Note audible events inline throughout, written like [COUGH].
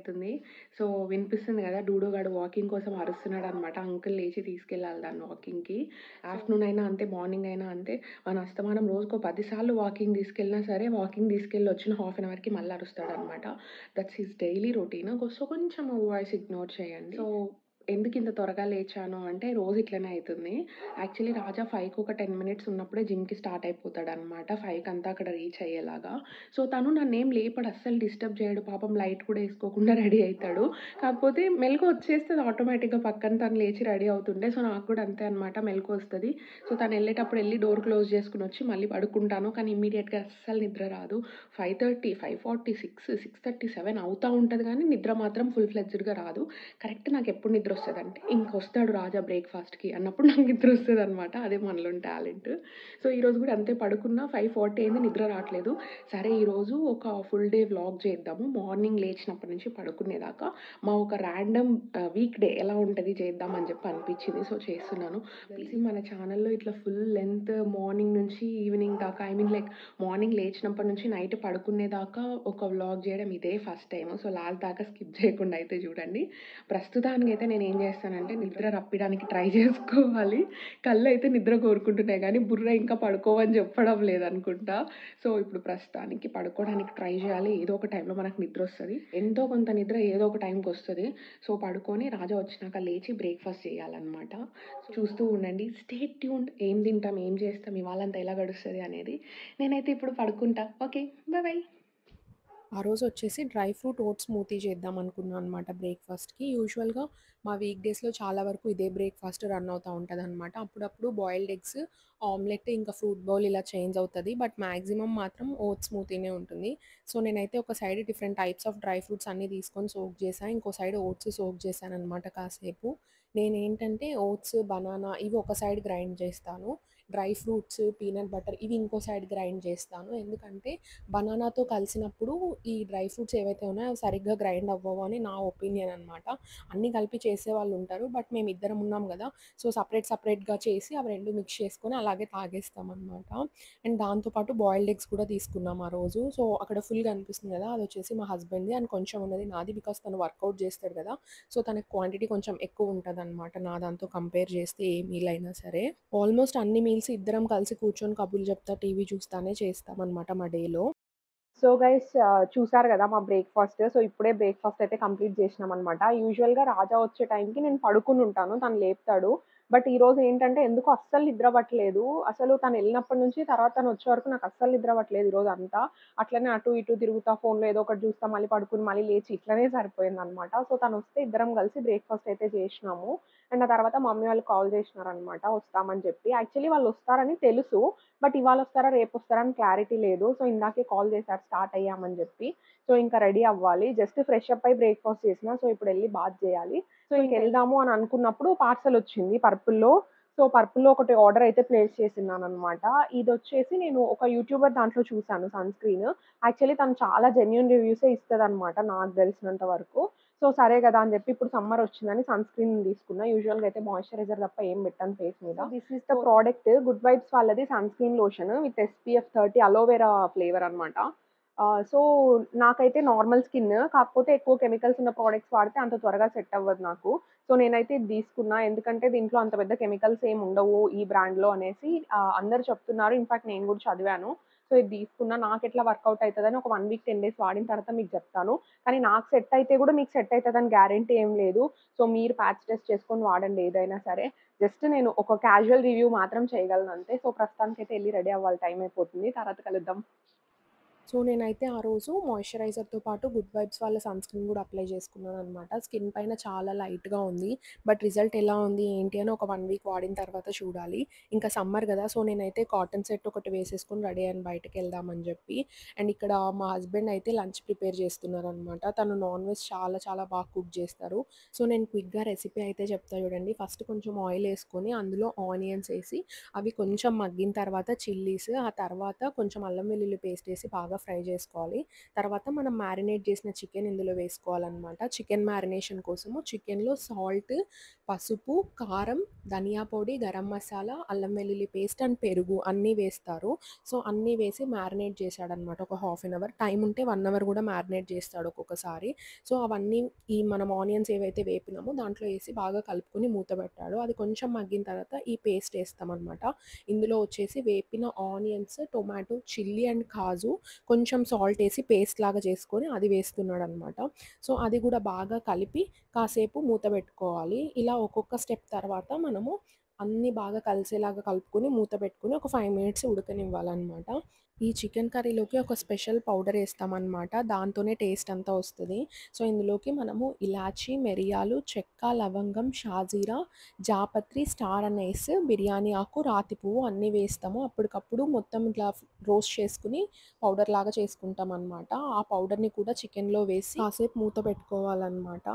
అయితుంది. సో, వినిపిస్తుంది గదా! డూడు గాడు వాకింగ్ కోసం అరుస్తున్నాడనమాట. అంకుల్ లేచి తీసుకెళ్ళాలి దాన్ని వాకింగ్‌కి. ఆఫ్టర్‌నూన్ అయినా అంతే, మార్నింగ్ అయినా అంతే. వాని అస్తమానం రోజుకో 10 సార్లు వాకింగ్ తీసుకెళ్ళినా సరే, వాకింగ్ తీసుకెళ్ళి వచ్చిన హాఫ్ అన్ అవర్‌కి మళ్ళీ అరుస్తాడనమాట. That's his daily routine. So, కొంచెం వాయిస్ ఇగ్నోర్ చేయండి. సో, ఎందుకు ఇంత త్వరగా లేచాను అంటే, రోజు ఇట్లనే అవుతుంది యాక్చువల్లీ రాజా ఫైవ్కి ఒక 10 మినిట్స్ ఉన్నప్పుడే జిమ్‌కి స్టార్ట్ అయిపోతాడనమాట. 5కంతా అక్కడ రీచ్ అయ్యేలాగా. సో, తను నన్నేం లేపడు, అస్సలు డిస్టర్బ్ చేయడు. పాపం లైట్ కూడా వేసుకోకుండా రెడీ అవుతాడు కాకపోతే మెలకు వచ్చేస్తుంది ఆటోమేటిక్‌గా పక్కన తను లేచి రెడీ అవుతుండే సో, నాకు కూడా అంతే అనమాట మెలకు వస్తుంది సో, తను వెళ్ళేటప్పుడు వెళ్ళి డోర్ క్లోజ్ చేసుకుని వచ్చి మళ్ళీ పడుకుంటాను. కానీ ఇమీడియట్గా అస్సలు నిద్ర రాదు. Five thirty five forty six six thirty seven అవుతూ ఉంటుంది కానీ నిద్ర మాత్రం ఫుల్ ఫ్లెడ్జ్డ్‌గా రాదు. కరెక్ట్ నాకు ఎప్పుడు నిద్ర వస్తదంటే, ఇంకొస్తాడు రాజా బ్రేక్‌ఫాస్ట్‌కి అన్నప్పుడు నాకు నిద్ర వస్తుంది అనమాట అదే మనలోని టాలెంట్. సో, ఈరోజు కూడా అంతే పడుకున్నా 5:40 అయింది నిద్ర రావట్లేదు సరే ఈరోజు ఒక ఫుల్ డే వ్లాగ్ చేద్దాము. మార్నింగ్ లేచినప్పటి నుంచి పడుకునేదాకా మా ఒక ర్యాండమ్ వీక్ డే ఎలా ఉంటుంది చేద్దాం అని చెప్పి అనిపించింది. సో, చేస్తున్నాను. తెలిసి మన ఛానల్లో ఇట్లా ఫుల్ లెంత్ మార్నింగ్ నుంచి ఈవినింగ్ దాకా ఐ మీన్ లైక్ మార్నింగ్ లేచినప్పటి నుంచి నైట్ పడుకునేదాకా ఒక వ్లాగ్ చేయడం ఇదే ఫస్ట్ టైం సో, లాస్ట్ దాకా స్కిప్ చేయకుండా అయితే చూడండి. ప్రస్తుతానికైతే నేను నేను ఏం చేస్తానంటే, నిద్ర రప్పడానికి ట్రై చేసుకోవాలి. కళ్ళు అయితే నిద్ర కోరుకుంటున్నాయి కానీ బుర్ర ఇంకా పడుకోవని చెప్పడం లేదనుకుంటా. సో, ఇప్పుడు ప్రస్తుతానికి పడుకోవడానికి ట్రై చేయాలి. ఏదో ఒక టైంలో మనకు నిద్ర వస్తుంది ఎంతో కొంత నిద్ర ఏదో ఒక టైంకి వస్తుంది సో, పడుకొని రాజా వచ్చినాక లేచి బ్రేక్‌ఫాస్ట్ చేయాలన్నమాట చూస్తూ ఉండండి. Stay tuned. ఏం తింటాం, ఏం చేస్తాం, ఇవాళంతా ఎలా గడుస్తుంది అనేది. నేనైతే ఇప్పుడు పడుకుంటా. ఓకే. బాయ్. ఆ రోజు వచ్చేసి డ్రై ఫ్రూట్ ఓట్స్ స్మూతీ చేద్దాం అనుకున్నాను అనమాట బ్రేక్‌ఫాస్ట్‌కి. యూజువల్‌గా మా వీక్ డేస్‌లో చాలా వరకు ఇదే బ్రేక్‌ఫాస్ట్ రన్ అవుతూ ఉంటుంది అనమాట అప్పుడప్పుడు బాయిల్డ్ ఎగ్స్, ఆమ్లెట్, ఇంకా ఫ్రూట్ బౌల్ ఇలా చేంజ్ అవుతుంది బట్ మ్యాక్సిమం మాత్రం ఓట్స్ స్మూతీనే ఉంటుంది. సో, నేనైతే ఒక side different types of dry fruits అన్నీ తీసుకొని సోక్ చేశాను ఇంకో సైడ్ ఓట్స్ సోక్ చేశాను అనమాట కాసేపు. నేనేంటంటే ఓట్స్, బనానా ఇవి ఒక సైడ్ గ్రైండ్ చేస్తాను. డ్రై ఫ్రూట్స్, పీనట్ బటర్ ఇవి ఇంకో సైడ్ గ్రైండ్ చేస్తాను. ఎందుకంటే బనానాతో కలిసినప్పుడు ఈ డ్రై ఫ్రూట్స్ ఏవైతే ఉన్నాయో అవి సరిగ్గా గ్రైండ్ అవ్వవు అని నా ఒపీనియన్ అనమాట. అన్నీ కలిపి చేసే వాళ్ళు ఉంటారు. బట్ మేము ఇద్దరం ఉన్నాం కదా సో, సపరేట్ సపరేట్గా చేసి అవి రెండు మిక్స్ చేసుకొని అలాగే తాగేస్తామనమాట. అండ్ దాంతో పాటు బాయిల్డ్ ఎగ్స్ కూడా తీసుకున్నాం ఆ రోజు. సో, అక్కడ ఫుల్ కనిపిస్తుంది అది వచ్చేసి మా హస్బెండ్‌ది అండ్ కొంచెం ఉన్నది నాది. బికాస్ తను వర్కౌట్ చేస్తాడు కదా సో, తనకి క్వాంటిటీ కొంచెం ఎక్కువ ఉంటుంది అనమాట నా దాంతో కంపేర్ చేస్తే ఏ మీల్ అయినా సరే. ఆల్మోస్ట్ అన్ని మీల్స్ ఇద్దరం కలిసి కూర్చొని కబుర్లు చెప్తా, టీవీ చూస్తానే చేస్తామనమాట మా డేలో. సో, గైస్ చూసారు కదా మా బ్రేక్‌ఫాస్ట్. సో, ఇప్పుడే బ్రేక్‌ఫాస్ట్ అయితే కంప్లీట్ చేసినాం అనమాట యూజువల్‌గా రాజా వచ్చే టైంకి నేను పడుకుని ఉంటాను తను లేపుతాడు. బట్ ఈరోజు ఏంటంటే ఎందుకో అస్సలు నిద్ర పట్టలేదు. అసలు తను వెళ్ళినప్పటి నుంచి తర్వాత తను వచ్చే వరకు నాకు అస్సలు నిద్ర పట్టలేదు అంతా అట్లనే అటు ఇటు తిరుగుతా, ఫోన్‌లో ఏదో ఒకటి చూస్తా, మళ్ళీ పడుకుని మళ్ళీ లేచి ఇట్లనే సరిపోయిందనమాట. సో, తను వస్తే ఇద్దరం కలిసి బ్రేక్‌ఫాస్ట్ అయితే చేసినాము. అండ్ ఆ తర్వాత మమ్మీ వాళ్ళు కాల్ చేసినారనమాట వస్తామని చెప్పి. యాక్చువల్లీ వాళ్ళు వస్తారని తెలుసు. బట్ ఇవాళ వస్తారా రేపు వస్తారా అని క్లారిటీ లేదు. సో, ఇందాకే కాల్ చేశారు స్టార్ట్ అయ్యామని చెప్పి. సో, ఇంకా రెడీ అవ్వాలి. జస్ట్ ఫ్రెష్ అప్ అయ్యి బ్రేక్‌ఫాస్ట్ చేసిన సో, ఇప్పుడు వెళ్ళి బాత్ చేయాలి. సో, ఇంకెళ్దాము అని అనుకున్నప్పుడు పార్సెల్ వచ్చింది పర్పుల్‌లో. సో, పర్పుల్‌లో ఒకటి ఆర్డర్ అయితే ప్లేస్ చేసున్నాననమాట. ఇదొచ్చేసి నేను ఒక యూట్యూబర్ దాంట్లో చూసాను సన్ స్క్రీన్. యాక్చువల్లీ తను చాలా జెన్యూన్ రివ్యూసే ఇస్తదనమాట నాకు తెలిసినంత వరకు. సో, సరే గదా! అని చెప్పి ఇప్పుడు సమ్మర్ వచ్చిందని సన్ స్క్రీన్ తీసుకున్నా. యూజువల్‌గా అయితే మాయిశ్చరైజర్ తప్ప ఏం పెట్టను ఫేస్ మీద. This is the product good vibes వాళ్ళది sun screen lotion with SPF 30 aloe vera flavour అనమాట. సో, నాకైతే నార్మల్ స్కిన్. కాకపోతే ఎక్కువ కెమికల్స్ ఉన్న ప్రొడక్ట్స్ వాడితే అంత త్వరగా సెట్ అవ్వదు నాకు. సో, నేనైతే ఇది తీసుకున్నా. ఎందుకంటే దీంట్లో అంత పెద్ద కెమికల్స్ ఏమి ఉండవు ఈ బ్రాండ్‌లో అనేసి అందరు చెప్తున్నారు. ఇన్‌ఫాక్ట్ నేను కూడా చదివాను. సో, ఇది తీసుకున్నా. నాకు ఎట్లా వర్కౌట్ అవుతుందని ఒక వన్ వీక్, 10 డేస్ వాడిన తర్వాత మీకు చెప్తాను. కానీ నాకు సెట్ అయితే కూడా మీకు సెట్ అవుతుందని గ్యారంటీ ఏం లేదు. సో, మీరు ప్యాచ్ టెస్ట్ చేసుకొని వాడండి ఏదైనా సరే. జస్ట్ నేను ఒక క్యాజువల్ రివ్యూ మాత్రం చేయగలను అంతే. సో, ప్రస్తుతానికైతే వెళ్ళి రెడీ అవ్వాలి టైం అయిపోతుంది. తర్వాత కలుద్దాం. సో, నేనైతే ఆ రోజు మాయిశ్చరైజర్‌తో పాటు గుడ్ వైబ్స్ వాళ్ళ సన్ స్క్రీన్ కూడా అప్లై చేసుకున్నాను అనమాట స్కిన్ పైన చాలా లైట్‌గా ఉంది. బట్ రిజల్ట్ ఎలా ఉంది, ఏంటి అని ఒక వన్ వీక్ వాడిన తర్వాత చూడాలి. ఇంకా సమ్మర్ కదా సో, నేనైతే కాటన్ సెట్ ఒకటి వేసేసుకొని రెడీ అని బయటకు వెళ్దామని చెప్పి. అండ్ ఇక్కడ మా హస్బెండ్ అయితే లంచ్ ప్రిపేర్ చేస్తున్నారనమాట. తను నాన్ వెజ్ చాలా చాలా బాగా కుక్ చేస్తారు. సో, నేను క్విక్‌గా రెసిపీ అయితే చెప్తా చూడండి. ఫస్ట్ కొంచెం ఆయిల్ వేసుకొని అందులో ఆనియన్స్ వేసి అవి కొంచెం మగ్గిన తర్వాత చిల్లీస్, ఆ తర్వాత కొంచెం అల్లం వెల్లుల్లి పేస్ట్ వేసి బాగా ఫ్రై చేసుకోవాలి. తర్వాత మనం మ్యారినేట్ చేసిన చికెన్ ఇందులో వేసుకోవాలనమాట. చికెన్ మ్యారినేషన్ కోసము చికెన్‌లో సాల్ట్, పసుపు, కారం, ధనియా పొడి, గరం మసాలా, అల్లం వెల్లుల్లి పేస్ట్ అండ్ పెరుగు అన్నీ వేస్తారు. సో, అన్నీ వేసి మ్యారినేట్ చేశాడనమాట. ఒక హాఫ్ ఎన్ అవర్ టైం ఉంటే వన్ అవర్ కూడా మ్యారినేట్ చేస్తాడు ఒక్కొక్కసారి. సో, అవన్నీ ఈ మనం ఆనియన్స్ ఏవైతే వేపినామో దాంట్లో వేసి బాగా కలుపుకొని మూత పెట్టాడు. అది కొంచెం మగ్గిన తర్వాత ఈ పేస్ట్ వేస్తామన్నమాట ఇందులో వచ్చేసి వేపిన ఆనియన్స్, టొమాటో, చిల్లీ అండ్ కాజు కొంచెం సాల్ట్ వేసి పేస్ట్ లాగా చేసుకొని అది వేస్తున్నాడనమాట. సో, అది కూడా బాగా కలిపి కాసేపు మూత పెట్టుకోవాలి. ఇలా ఒక్కొక్క స్టెప్ తర్వాత మనము అన్నీ బాగా కలిసేలాగా కలుపుకొని మూత పెట్టుకొని ఒక ఫైవ్ మినిట్స్ ఉడకనివ్వాలనమాట. ఈ చికెన్ కర్రీలోకి ఒక స్పెషల్ పౌడర్ వేస్తామన్నమాట దాంతోనే టేస్ట్ అంతా వస్తుంది సో, ఇందులోకి మనము ఇలాచీ, మిరియాలు, చెక్క, లవంగం, షాజీరా, జాపత్రి, స్టార్ అనేస్ బిర్యానీ ఆకు, రాతి పువ్వు అన్నీ వేస్తాము. అప్పటికప్పుడు మొత్తం ఇట్లా రోస్ట్ చేసుకుని పౌడర్ లాగా చేసుకుంటాం అనమాట ఆ పౌడర్‌ని కూడా చికెన్‌లో వేసి కాసేపు మూత పెట్టుకోవాలన్నమాట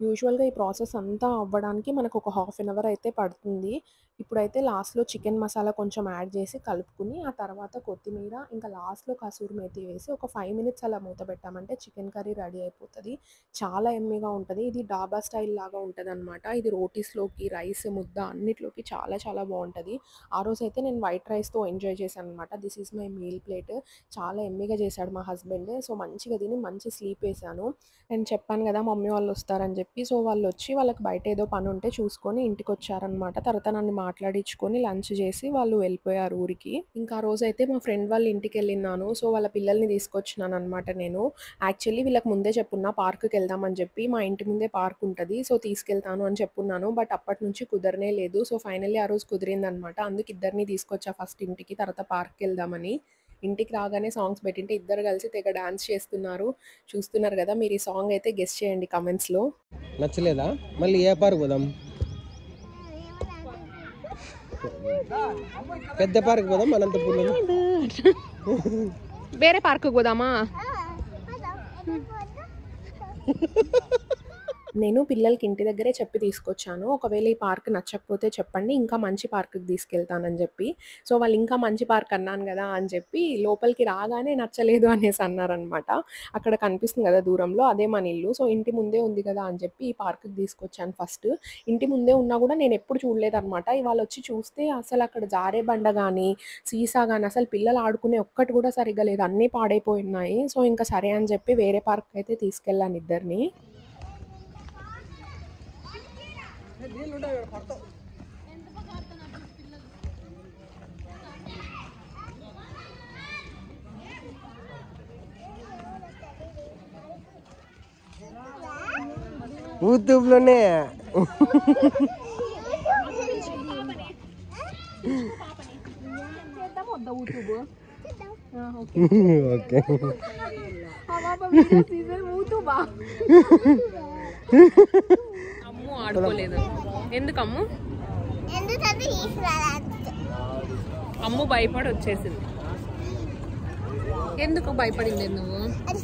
యూజువల్‌గా ఈ ప్రాసెస్ అంతా అవ్వడానికి మనకు ఒక హాఫ్ ఎన్ అవర్ అయితే పడుతుంది. ఇప్పుడైతే లాస్ట్‌లో చికెన్ మసాలా కొంచెం యాడ్ చేసి కలుపుకొని ఆ తర్వాత కొత్తిమీర ఇంకా లాస్ట్‌లో కసూరి మేతి వేసి ఒక ఫైవ్ మినిట్స్ అలా మూత పెట్టామంటే చికెన్ కర్రీ రెడీ అయిపోతుంది చాలా యమ్మీగా ఉంటుంది ఇది డాబా స్టైల్ లాగా ఉంటుంది అనమాట ఇది రోటీస్‌లోకి, రైస్, ముద్ద అన్నిట్లోకి చాలా చాలా బాగుంటుంది ఆ రోజైతే నేను వైట్ రైస్‌తో ఎంజాయ్ చేశాను అనమాట this is my meal plate. చాలా యమ్మీగా చేశాడు మా హస్బెండ్. సో, మంచిగా తిని మంచి స్లీప్ వేసాను నేను చెప్పాను కదా మమ్మీ వాళ్ళు వస్తారని చెప్పి. సో, వాళ్ళు వచ్చి వాళ్ళకి బయట ఏదో పని ఉంటే చూసుకొని ఇంటికి వచ్చారనమాట తర్వాత నన్ను మాట్లాడించుకొని లంచ్ చేసి వాళ్ళు వెళ్ళిపోయారు ఊరికి. ఇంకా ఆ రోజైతే మా ఫ్రెండ్ వాళ్ళ ఇంటికి వెళ్ళినాను సో, వాళ్ళ పిల్లల్ని తీసుకొచ్చినాను అనమాట నేను. యాక్చువల్లీ వీళ్ళకి ముందే చెప్పున్నా పార్క్కి వెళ్దామని చెప్పి. మా ఇంటి ముందే పార్క్ ఉంటుంది సో, తీసుకెళ్తాను అని చెప్పున్నాను. బట్ అప్పటినుంచి కుదరనే లేదు. సో, ఫైనల్లీ ఆ రోజు కుదిరిందనమాట. అందుకు ఇద్దరిని తీసుకొచ్చా ఫస్ట్ ఇంటికి. తర్వాత పార్క్కి వెళ్దామని ఇంటికి రాగానే సాంగ్స్ పెట్టింటే ఇద్దరు కలిసి తెగ డాన్స్ చేస్తున్నారు. చూస్తున్నారు కదా! మీరు ఈ సాంగ్ అయితే గెస్ట్ చేయండి కమెంట్స్లో నచ్చలేదా మళ్ళీ ఏ పార్క్ పోదాం పెద్ద పార్క్ పోదాం అనంతపురం వేరే పార్క్‌కి పోదామా? [LAUGHS] నేను పిల్లలకి ఇంటి దగ్గరే చెప్పి తీసుకొచ్చాను. ఒకవేళ ఈ పార్క్ నచ్చకపోతే చెప్పండి. ఇంకా మంచి పార్క్‌కి తీసుకెళ్తానని చెప్పి. సో, వాళ్ళు ఇంకా మంచి పార్క్ అన్నాను కదా! అని చెప్పి లోపలికి రాగానే నచ్చలేదు అనేసి అన్నారనమాట. అక్కడ కనిపిస్తుంది కదా దూరంలో అదే మన ఇల్లు. సో, ఇంటి ముందే ఉంది కదా! అని చెప్పి ఈ పార్క్‌కి తీసుకొచ్చాను ఫస్ట్. ఇంటి ముందే ఉన్నా కూడా నేను ఎప్పుడు చూడలేదనమాట. ఇవాళ వచ్చి చూస్తే అసలు అక్కడ జారే బండ కానీ సీసా కానీ అసలు పిల్లలు ఆడుకునే ఒక్కటి కూడా సరిగ్గా లేదు. అన్నీ పాడైపోయి ఉన్నాయి. సో, ఇంకా సరే అని చెప్పి వేరే పార్క్ అయితే తీసుకెళ్ళాను ఇద్దరిని. యూట్యూబ్లోనే ఓకే. అమ్ము ఆడుకోలేదు. ఎందుకమ్ము? ఎందుకంటే ఈశ్వరానికి అమ్ము భయపడి వచ్చేసింది. ఎందుకు భయపడింది నువ్వు? అది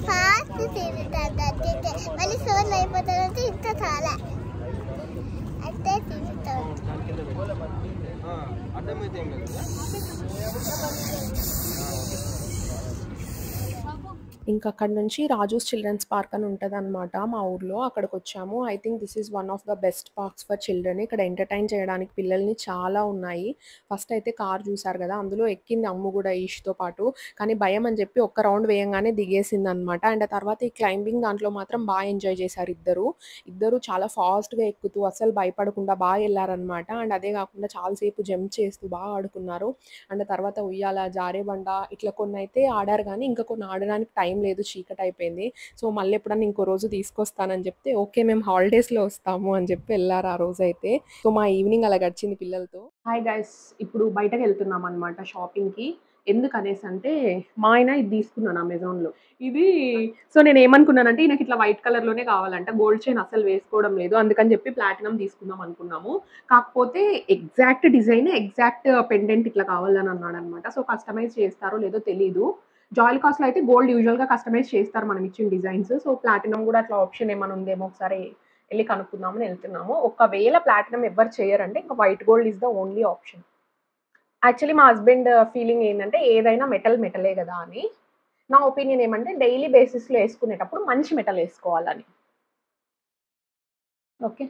ఇంకా అక్కడ నుంచి రాజూస్ చిల్డ్రన్స్ పార్క్ అని ఉంటదనమాట మా ఊర్లో. అక్కడికి వచ్చాము I think this is one of the best parks for children. ఇక్కడ ఎంటర్‌టైన్ చేయడానికి పిల్లల్ని చాలా ఉన్నాయి. ఫస్ట్ అయితే కార్ చూసారు కదా! అందులో ఎక్కింది అమ్ము కూడా ఈష్‌తో పాటు. కానీ భయం అని చెప్పి ఒక్క రౌండ్ వేయంగానే దిగేసింది అనమాట అండ్ ఆ తర్వాత ఈ క్లైంబింగ్ దాంట్లో మాత్రం బాగా ఎంజాయ్ చేశారు ఇద్దరు. ఇద్దరు చాలా ఫాస్ట్‌గా ఎక్కుతూ అసలు భయపడకుండా బాగా వెళ్ళారనమాట అండ్ అదే కాకుండా చాలా సేపు జంప్ చేస్తూ బాగా ఆడుకున్నారు. అండ్ తర్వాత ఉయ్యాల, జారేబండ ఇట్లా కొన్ని అయితే ఆడారు కానీ ఇంకా కొన్ని ఆడడానికి టైం లేదు. చీకటయిపోయింది. సో, మళ్ళీ ఎప్పుడన్నా ఇంకో రోజు తీసుకొస్తానని చెప్తే, ఓకే మేము హాలిడేస్‌లో వస్తాము అని చెప్పి వెళ్ళారు ఆ రోజు అయితే సో, మా ఈవినింగ్ అలా గడిచింది పిల్లలతో. హాయ్ గైస్ ఇప్పుడు బయటకెళ్తున్నామనమాట షాపింగ్‌కి. ఎందుకనేసంటే మా ఆయన ఇది తీసుకున్నాను అమెజాన్‌లో. ఇది సో, నేను ఏమనుకున్నానంటే నాకు ఇట్లా వైట్ కలర్‌లోనే కావాలంట. గోల్డ్ చైన్ అసలు వేసుకోవడం లేదు. అందుకని చెప్పి ప్లాటినం తీసుకుందాం అనుకున్నాము. కాకపోతే ఎగ్జాక్ట్ డిజైన్, ఎగ్జాక్ట్ పెండెంట్ ఇట్లా కావాలని అన్నాడు అనమాట సో, కస్టమైజ్ చేస్తారో లేదో తెలీదు. జాయిల్ కాస్ట్‌లో అయితే గోల్డ్ యూజువల్‌గా కస్టమైజ్ చేస్తారు మనం ఇచ్చిన డిజైన్స్. సో, ప్లాటినం కూడా అట్లా ఆప్షన్ ఏమైనా ఉందేమో ఒకసారి వెళ్ళి కనుక్కుందామని వెళ్తున్నాము ఒకవేళ ప్లాటినం ఎవ్వరు చేయరంటే ఇంకా white gold is the only option. Actually మా హస్బెండ్ ఫీలింగ్ ఏంటంటే ఏదైనా మెటల్ మెటలే కదా అని. నా ఒపీనియన్ ఏమంటే డైలీ బేసిస్లో వేసుకునేటప్పుడు మంచి మెటల్ వేసుకోవాలని ఓకే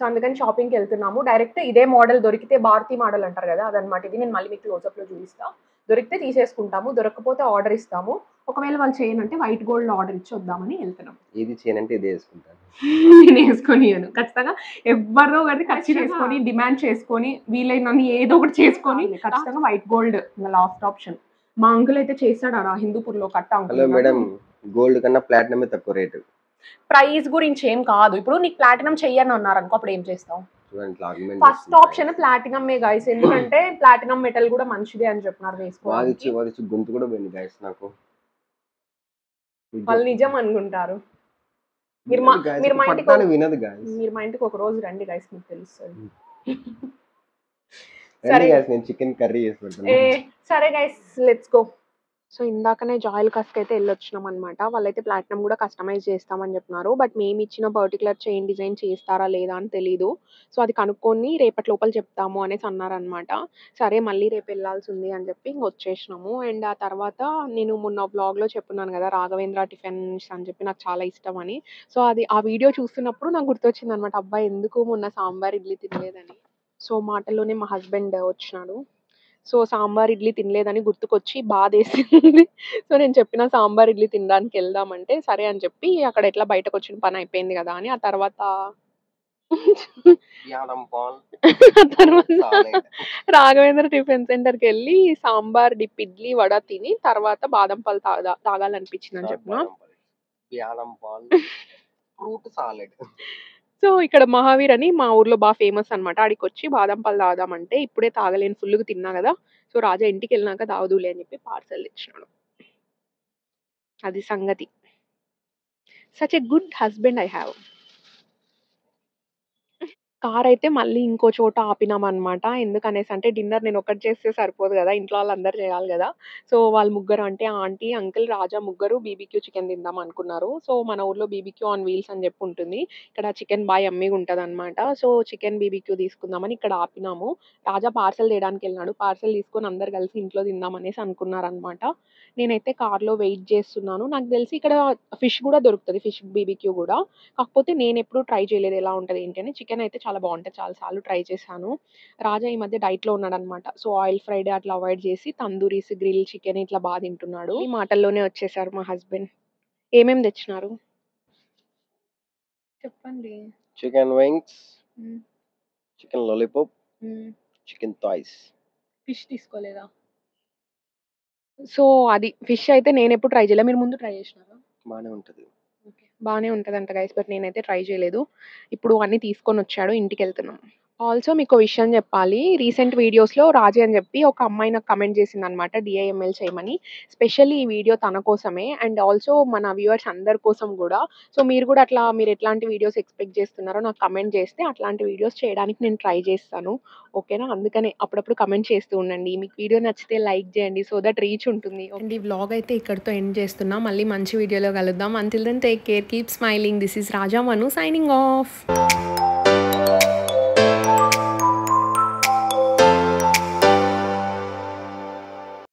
సో అందుకని షాపింగ్కి వెళ్తున్నాము. డైరెక్ట్ ఇదే మోడల్ దొరికితే భారతీ మోడల్ అంటారు కదా అదనమాట ఇది నేను మళ్ళీ మీకు క్లోజప్లో చూపిస్తా. దొరికితే తీసేసుకుంటాము దొరకకపోతే ఆర్డర్ ఇస్తాము. ఒకవేళ వాళ్ళు చేయనంటే వైట్ గోల్డ్ ఆర్డర్ ఇచ్చి వద్దామని వెళ్తున్నాం ఇది చేయనంటే ఇదే వేసుకుంటాను. [LAUGHS] నేను వేసుకొని ఖచ్చితంగా ఎవరో ఒకటి ఖర్చు చేసుకొని డిమాండ్ చేసుకొని వీలైనన్ని ఏదో ఒకటి చేసుకొని ఖచ్చితంగా వైట్ గోల్డ్ లాస్ట్ ఆప్షన్ మా అంకుల్ అయితే చేస్తాడు ఆ హిందూపూర్లో కట్ట హలో అంకుల్ మేడం గోల్డ్ కన్నా ప్లాటినమే తక్కువ రేటు. ప్రైస్ గురించి ఏం కాదు. ఇప్పుడు నీకు ప్లాటినం చెయ్యని అన్నారు అనుకో అప్పుడు ఏం చేస్తావు? ఫస్ట్. ఆప్షన్ ప్లాటినం మే గైస్ ఎందుకంటే [COUGHS] ప్లాటినం మెటల్ కూడా మంచిదే అని చెప్పినారు వేసుకోవాలి గొంతు కూడా పోయింది గైస్ నాకు. వాళ్ళు నిజం అనుకుంటారు. మీరు మా- Guys, మీరు మా ఇంటికి వినదు మీరు మా ఇంటికి ఒక రోజు రండి గైస్ మీకు తెలుస్తుంది. [LAUGHS] సరే. గాయస్ నేను చికెన్ కర్రీ చేసి సరే గైస్ లెట్స్ గో సో ఇందాకనే జాయిల్ కస్క్ అయితే వెళ్ళొచ్చినాం అనమాట వాళ్ళైతే ప్లాటినం కూడా కస్టమైజ్ చేస్తామని చెప్పినారు. బట్ మేము ఇచ్చిన పర్టికులర్ చైన్ డిజైన్ చేస్తారా లేదా అని తెలీదు. సో అది కనుక్కొని రేపటి లోపల చెప్తాము అనేసి అన్నారనమాట. సరే మళ్ళీ రేపు వెళ్ళాల్సి ఉంది అని చెప్పి ఇంక వచ్చేసినాము. అండ్ ఆ తర్వాత నేను మొన్న వ్లాగ్లో చెప్పున్నాను కదా రాఘవేంద్ర టిఫిన్స్ అని చెప్పి నాకు చాలా ఇష్టం అని. సో అది ఆ వీడియో చూస్తున్నప్పుడు నాకు గుర్తొచ్చింది అనమాట అబ్బాయి ఎందుకు మొన్న సాంబార్ ఇడ్లీ తినలేదని. సో మాటల్లోనే మా హస్బెండ్ వచ్చినాడు. సో సాంబార్ ఇడ్లీ తినలేదని గుర్తుకొచ్చి బాధేసింది. సో నేను చెప్పిన సాంబార్ ఇడ్లీ తినడానికి వెళ్దామంటే సరే అని చెప్పి అక్కడ ఎట్లా బయటకు వచ్చిన పని అయిపోయింది కదా అని ఆ తర్వాత తర్వాత రాఘవేంద్ర టిఫిన్ సెంటర్కి వెళ్ళి సాంబార్ డిప్ ఇడ్లీ వడ తిని తర్వాత బాదం పాలు తాగా తాగాలనిపించింది అని చెప్పిన ఫ్రూట్ సాలెడ్. సో ఇక్కడ మహావీర్ అని మా ఊర్లో బాగా ఫేమస్ అనమాట ఆడికి వచ్చి బాదం పళ్ళు తాగదామంటే ఇప్పుడే తాగలేని ఫుల్గా తిన్నా కదా సో రాజా ఇంటికి వెళ్ళినాక తాగుదులే అని చెప్పి పార్సల్ ఇచ్చినాడు అది సంగతి. Such a good husband I have car అయితే మళ్ళీ ఇంకో చోట ఆపినాం అనమాట ఎందుకనేసి అంటే డిన్నర్ నేను ఒకటి చేస్తే సరిపోదు కదా ఇంట్లో వాళ్ళందరూ చేయాలి కదా. సో వాళ్ళు ముగ్గురు అంటే ఆంటీ అంకిల్, రాజా ముగ్గురు బీబీక్యూ చికెన్ తిందాం అనుకున్నారు. సో మన ఊర్లో బీబీక్యూ ఆన్ వీల్స్ అని చెప్పి ఉంటుంది. ఇక్కడ చికెన్ బాయ్ అమ్మిగా ఉంటుంది అనమాట సో చికెన్ బీబీక్యూ తీసుకుందామని ఇక్కడ ఆపినాము. రాజా పార్సల్ తీయడానికి వెళ్ళినాడు. పార్సల్ తీసుకొని అందరు కలిసి ఇంట్లో తిందాం అనేసి అనుకున్నారనమాట. నేనైతే కార్లో వెయిట్ చేస్తున్నాను. నాకు తెలిసి ఇక్కడ ఫిష్ కూడా దొరుకుతుంది ఫిష్ బీబీక్యూ కూడా. కాకపోతే నేను ఎప్పుడు ట్రై చేయలేదు. ఎలా ఉంటుంది ఏంటి అని. చికెన్ అయితే చాలా బాగుంటుంది చాలా సార్లు ట్రై చేశాను. రాజా ఈ మధ్య డైట్లో ఉన్నాడు అనమాట సో ఆయిల్ ఫ్రైడ్ అట్లా అవాయిడ్ చేసి తందూరీస్ గ్రిల్ చికెన్ ఇట్లా బాగా తింటున్నాడు. ఈ మాటల్లోనే వచ్చేసారు మా హస్బెండ్. ఏమేమి తెచ్చినారు? చెప్పండి. Chicken wings. Chicken lollipop. Chicken thighs. Fish తీసుకోలేదా? So అది ఫిష్ అయితే నేను ఎప్పుడు ట్రై చేయలేదు మీరు ముందు ట్రై చేసినారా? బాగానే ఉంటది. బాగానే ఉంటుందంట గైస్ బట్ నేనైతే ట్రై చేయలేదు. ఇప్పుడు అన్నీ తీసుకొని వచ్చాడు ఇంటికి వెళ్తున్నాం ఆల్సో మీకు విషయం చెప్పాలి. రీసెంట్ వీడియోస్లో రాజీ అని చెప్పి ఒక అమ్మాయి నాకు కమెంట్ చేసింది అనమాట డిఐఎంఎల్ చేయమని. స్పెషల్లీ ఈ వీడియో తన కోసమే అండ్ ఆల్సో మన వ్యూవర్స్ అందరి కోసం కూడా. సో మీరు కూడా అట్లా మీరు ఎట్లాంటి వీడియోస్ ఎక్స్పెక్ట్ చేస్తున్నారో నాకు కమెంట్ చేస్తే అట్లాంటి వీడియోస్ చేయడానికి నేను ట్రై చేస్తాను. ఓకేనా? అందుకనే అప్పుడప్పుడు కమెంట్ చేస్తూ ఉండండి. మీకు వీడియో నచ్చితే లైక్ చేయండి సో దట్ రీచ్ ఉంటుంది. అండ్ ఈ వ్లాగ్ అయితే ఇక్కడితో ఎండ్ చేస్తున్నా. మళ్ళీ మంచి వీడియోలో కలుద్దాం. Until then take care keep smiling this is Raja Manu signing off